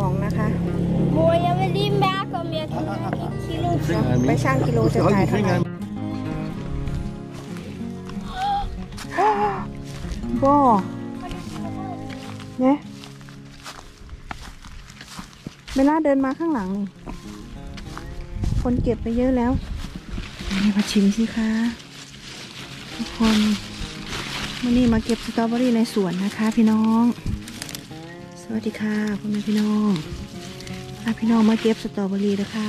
ป๋องนะคะ Mooi, jag vill din bag om jag kan ha ett kilo. ไปช่างกิโลจะ Hold จ่าย your เท่าไหร่ finger. บ่เนี่ยเวลาเดินมาข้างหลังนี่คนเก็บไปเยอะแล้วนี่มาชิมสิคะทุกคนวันนี้มาเก็บสตรอเบอรี่ในสวนนะคะพี่น้องส วัสดีค่ะพ่อแม่พี่น้องพาพี่น้องมาเก็บสตรอเบอรี่นะคะ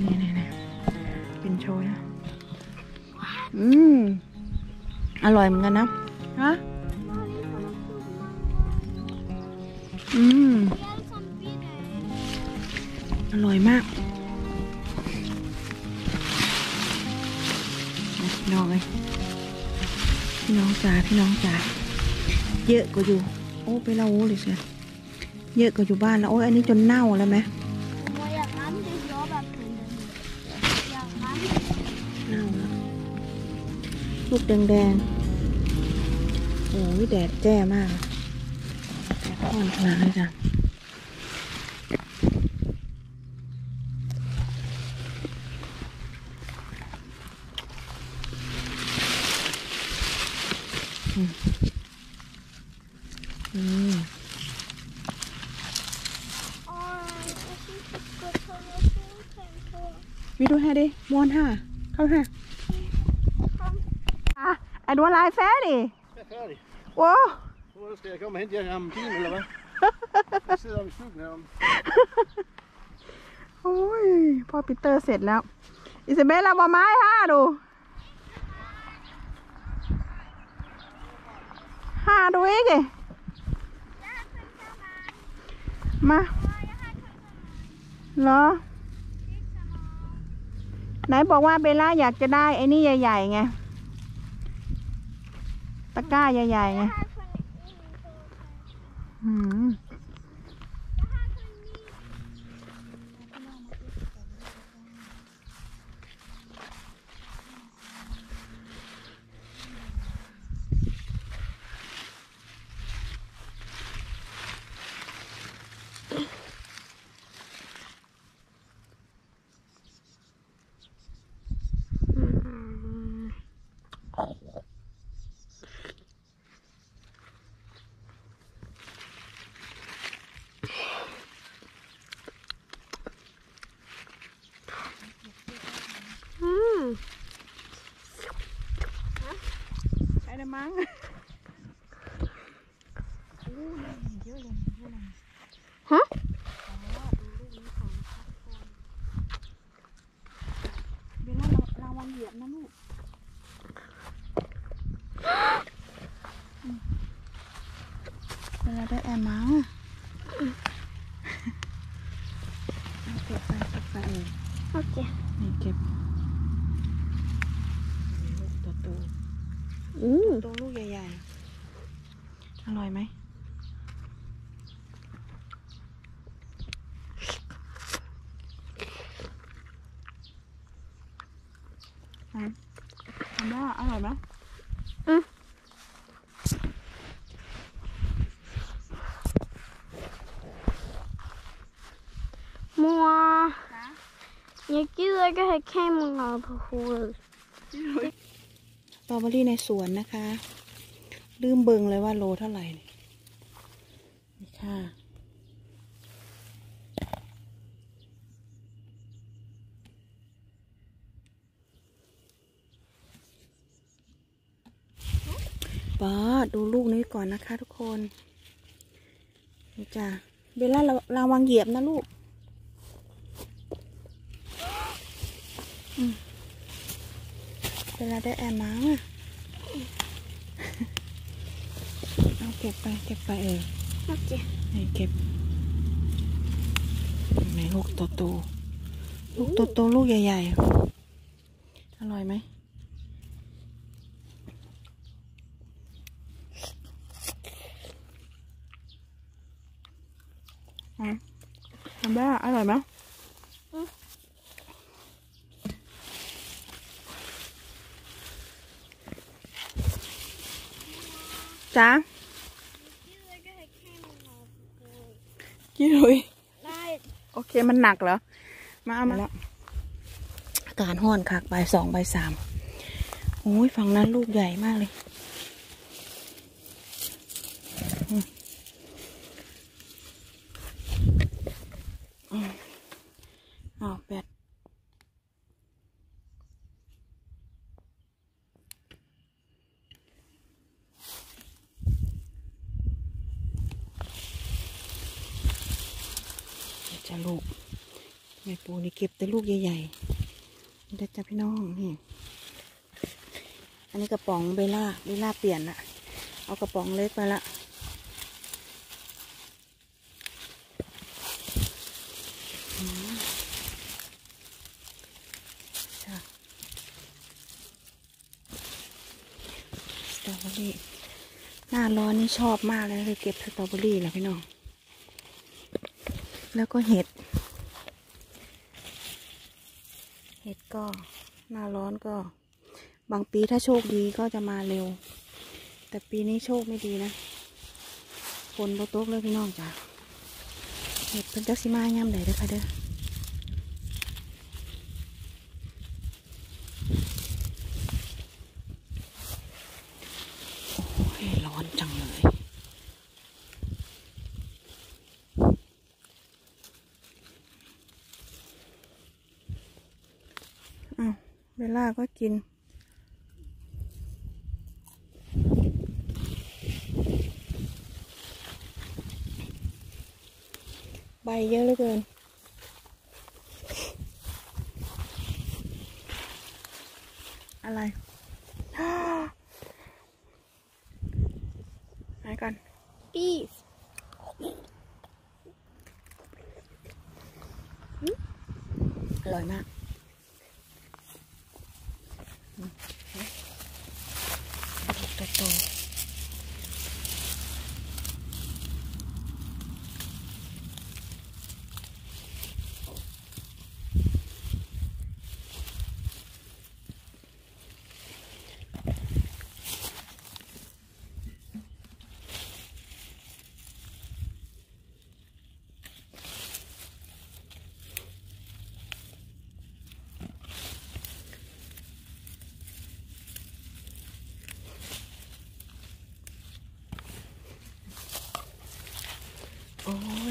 นี่นี่นี่เป็นโชยนะ อืม อร่อยเหมือนกันนะ ฮะ อืม อร่อยมากพี่น้องเลยพี่น้องจ๋าพี่น้องจ๋าเยอะกว่าอยู่ โอ้ไปเราโอ้เลยเชียเยอะกว่าอยู่บ้านแล้วโอ้ยอันนี้จนเน่าแล้วไหม Mooi, jag kan inte jobba på den. Jag kan เน่าแล้วลูกแดงๆโอ้ยแดดแจ้มากแดดอ่อนขนาดเลยจ้ะ วิดูให้ดิมวนค่ะเข้าค่ะ Kom. อะไอ้ดวงลายแฟดิ Jag är färdig. โว้ Då ska jag komma och hämta er om en timme eller vad? Jag sitter om stugan här om... โอ้ยพ่อปีเตอร์เสร็จแล้ว อิสเบลลาบอไม้ห้าดูห้าดูอีกดิ มาเหรอ ไหนบอกว่าเบลล่าอยากจะได้ไอ้นี่ใหญ่ๆไง ตะกร้าใหญ่ๆไง ไอ้เดมั้งเยอะเลยเยอะเลย ฮะ เบลล่าระวังเหยียบนะลูกอืมเวลาได้แอร์มังเอาเก็บไปเก็บไปเออ Okej. นี่เก็บลูกตัวโต Mm. ตัวลูกใหญ่ๆ อร่อยไหมอะ ทำได้อร่อยไหม Mor, jeg gider ikke have kameraet på hovedet. สตรอเบอรี่ในสวนนะคะ ลืมเบิงเลยว่าโลเท่าไหร่นี่นี่ค่ะ ป้าดูลูกนี้ก่อนนะคะ ทุกคนนี่จ้ะเบลล่าระระวังเหยียบนะลูกอืมเวลาได้แอร์มังอะเอาเก็บไปเก็บไปเออ Okej. ไหนเก็บไหนลูกโตโตๆลูกโตโตๆลูกใหญ่ๆ อร่อยไหมอะ ทำได้อร่อยไหมจ๊ะ Jeg gider ikke have kameraet på hovedet. กี่เลย Nej. โอเคมันหนักเหรอมาเอามาแล้วอากาศห้อนคักบ่ายสองบ่ายสามโอ้ยฝั่งนั้นลูกใหญ่มากเลยอืมอืมอ้าวแปดเดี๋ยวจะลูก แม่ ปูนี่เก็บแต่ลูกใหญ่ๆนี่จ๊ะพี่น้องนี่ อันนี้กระป๋องเบล่าเบล่าเปลี่ยนละเอากระป๋องเล็กไปละสตรอเบอรี่หน้าร้อนนี่ชอบมากเลยเก็บสตรอเบอรี่แหละพี่น้อง แล้วก็เห็ด เห็ด ก็หน้าร้อนก็ บางปีถ้าโชคดีก็จะมาเร็ว แต่ปีนี้โชคไม่ดีนะฝนโตกเลยพี่น้องจ้ะเห็ดเป็นจักสิมาย่ำไหนเด้อค่ะเด้อโอ้ยร้อนจังเลย อ้าวเวลาก็กิน ใบเยอะเหลือเกิน อะไร ไหนกัน Beef. อร่อยมากอืมตัวโต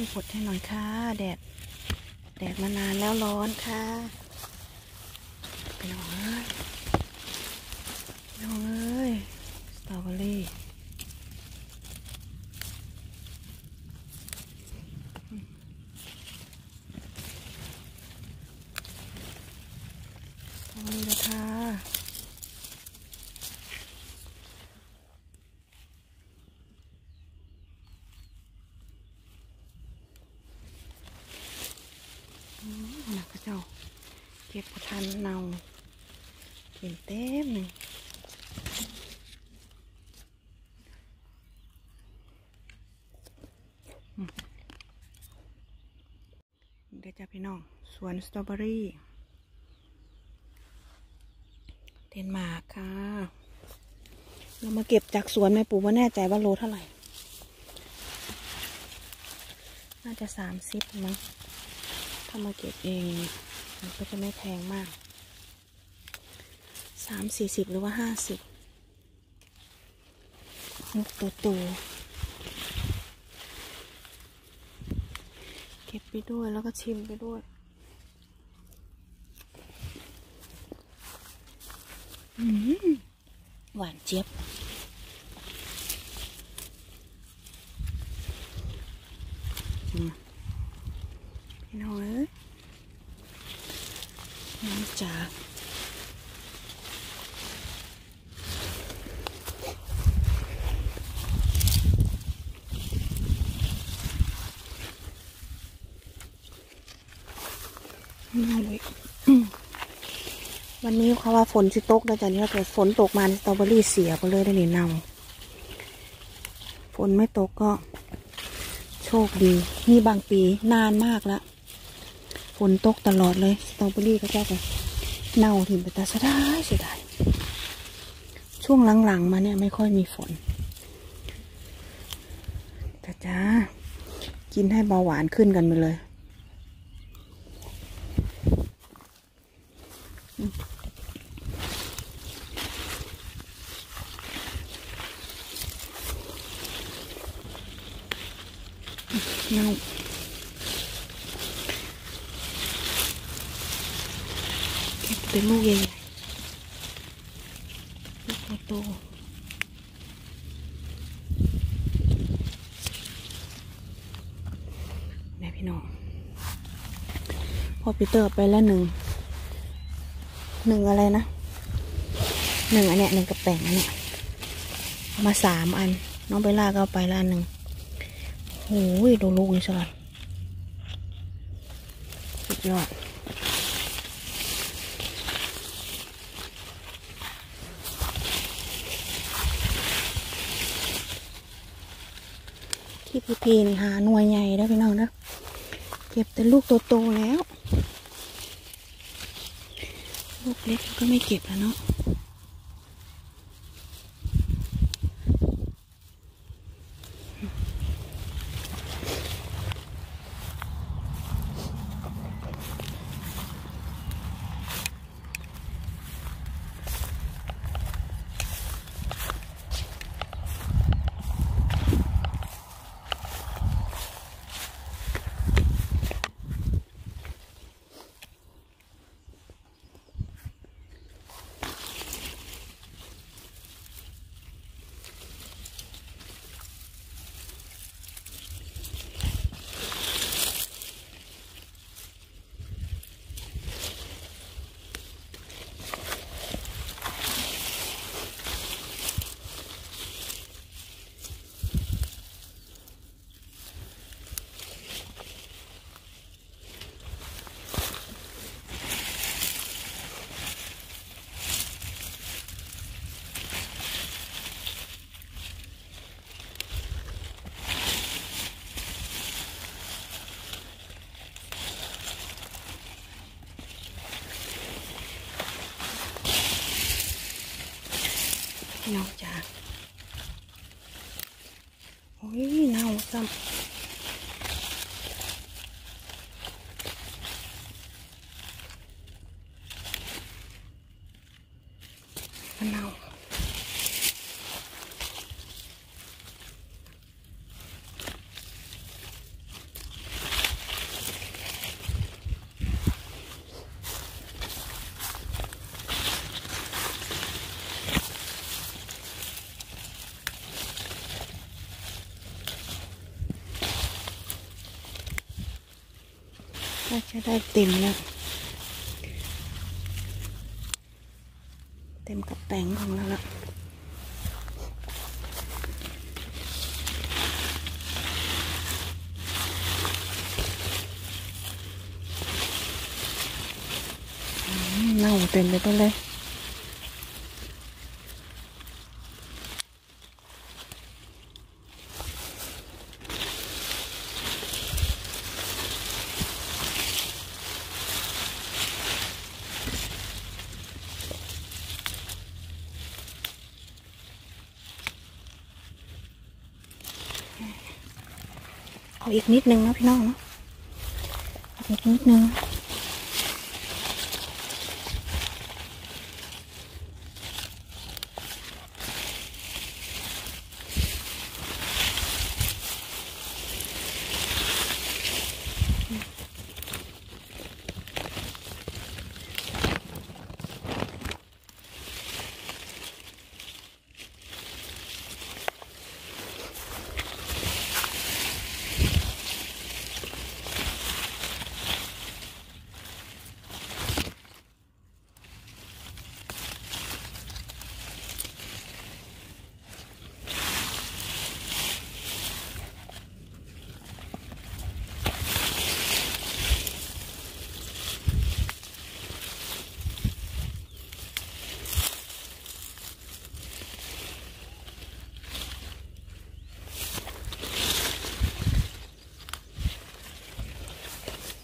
โอ้ยกดให้หน่อยค่ะ แดด แดดมานานแล้วร้อนค่ะไปน้องเอ้ยไปน้องเอ้ยสตรอเบอรี่สตรอเบอรี่แล้วค่ะ นะพระเจ้า เก็บกระทันเนาเก็บเต็มเลยอืมเดี๋ยวจะพี่น้อง สวนสตรอเบอรี่เดนมาร์กค่ะ เรามาเก็บจากสวนแม่ปู่ว่าแน่ใจว่าโลเท่าไหร่ น่าจะสามสิบมั้งถ้ามาเก็บเอง มันก็จะไม่แพงมากสามสี่สิบหรือว่าห้าสิบลูกตัวโตเก็บไปด้วยแล้วก็ชิมไปด้วยอืมหวานเจี๊ยบ อืม พี่น้องเอ้ยน้ำจ๋า น่าเลย วันนี้เขาว่าฝนสิตกแล้วแต่เนี่ยเกิดฝนตกมาสตรอเบอรี่เสียไปเลยได้เนี่เน่าฝนไม่ตกก็ โชคดี นี่บางปีนานมากแล้วฝนตกตลอดเลยสตรอเบอรี่ก็จะไปเน่าถิ่นไปต่เสียดายเสียดายช่วงหลังๆมาเนี่ยไม่ค่อยมีฝนแต่จ้ากินให้เบาหวานขึ้นกันไปเลย เน่าเก็บเป็นลูกใหญ่ๆลูกโตๆแม่พี่น้อง พอปีเตอร์ไปแล้วหนึ่ง หนึ่งอะไรนะ หนึ่งอันเนี้ยหนึ่งกระแป้งอันเนี้ยมาสามอัน น้องเบลล่าก็เอาไปละอันหนึ่งโอ้ยดูลูกนี่สลัดสุดยอดที่พีพีนี่หาหน่วยใหญ่ได้อพี่น้องนะเก็บแต่ลูกโตๆแล้ว ลูกเล็กก็ไม่เก็บแล้วเนาะ พี่น้องจ้าโอ้ย เจะได้เต็มแล้ว เต็มกับแป้งของเราละอืมเน่าเต็มไปต้นเลย เอาอีกนิดนึงนะพี่น้องเนาะอีกนิดนึง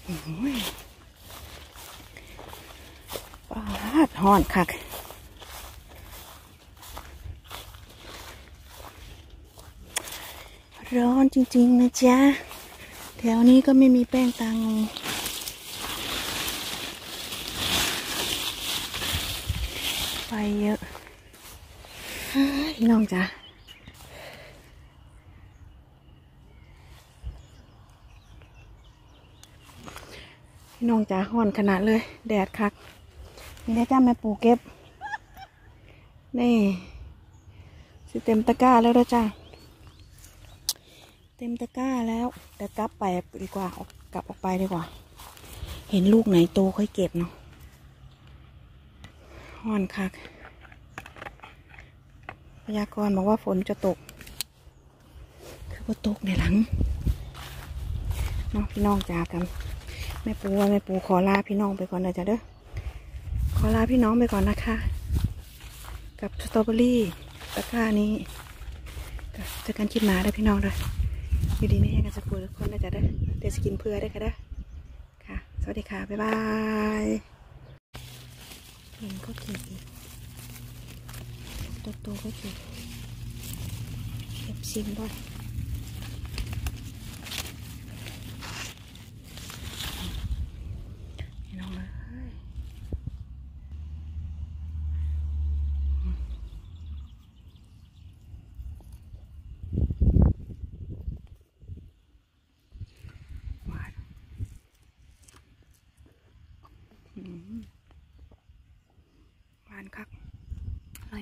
โอ้ยปาด ห่อนคักร้อนจริง ๆ นะจ๊ะ แถวนี้ก็ไม่มีแป้งตางูไฟเยอะพี่น้องจ้ะพี่น้องจ้ะห่อนขนาดเลย แดดคัก นี่ได้จ้าแม่ปูเก็บ นี่สิเต็มตะกร้าแล้วด้วยจ้าเต็มตะกร้าแล้วเดี๋ยวกลับไปดีกว่าออกกลับออกไปดีกว่า เห็นลูกไหนโตค่อยเก็บเนาะห่อนคักพยากรณ์บอกว่าฝนจะตก คือว่าตกในหลังเน้องพี่น้องจ้ากันแม่ปูว่าแม่ปูขอลาพี่น้องไปก่อนนะจ๊ะเด้อ ขอลาพี่น้องไปก่อนนะคะ กับสตรอเบอรี่ตะกร้านี้ก็เจอกันคลิปหน้าได้พี่น้องเด้อยู่ดีไม่ให้กันสักคนทุกคนนะจ๊ะเด้เดสกินเพื่อได้ค่ะเด้ค่ะ สวัสดีค่ะ บ๊ายบายเห็นก็เก็บอีกโตก็เก็บเก็บชิมด้วย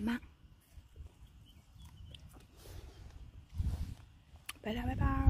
美拜拜拜拜。